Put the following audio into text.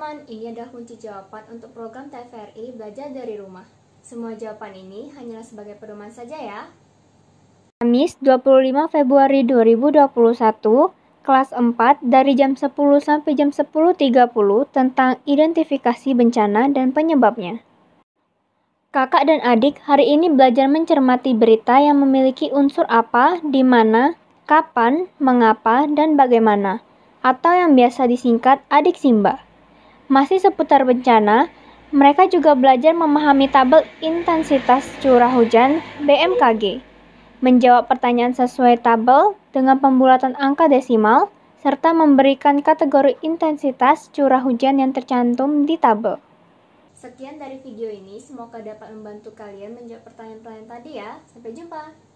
teman-teman, ini adalah kunci jawaban untuk program TVRI Belajar dari Rumah. Semua jawaban ini hanyalah sebagai pedoman saja ya. Kamis 25 Februari 2021, kelas 4 dari jam 10 sampai jam 10.30 tentang identifikasi bencana dan penyebabnya. Kakak dan adik hari ini belajar mencermati berita yang memiliki unsur apa, di mana, kapan, mengapa, dan bagaimana, atau yang biasa disingkat adik Simba. Masih seputar bencana, mereka juga belajar memahami tabel intensitas curah hujan BMKG, menjawab pertanyaan sesuai tabel dengan pembulatan angka desimal, serta memberikan kategori intensitas curah hujan yang tercantum di tabel. Sekian dari video ini, semoga dapat membantu kalian menjawab pertanyaan-pertanyaan tadi ya. Sampai jumpa!